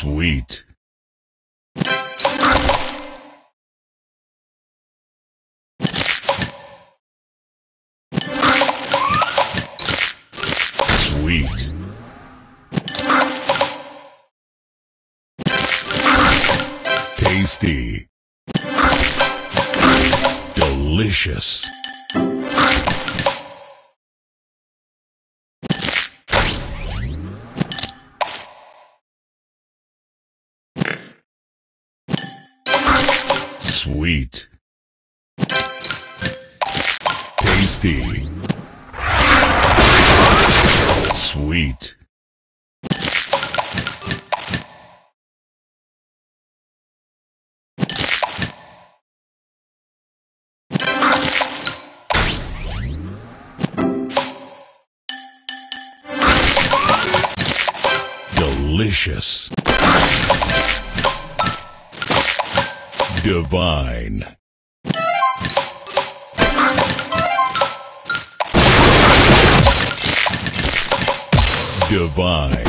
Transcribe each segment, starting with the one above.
Sweet. Sweet. Tasty. Delicious. Sweet. Tasty. Sweet. Delicious. Divine. Divine.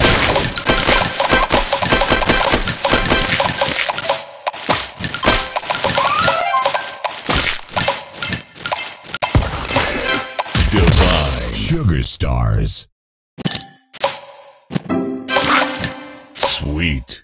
Divine. Sugar stars. Sweet.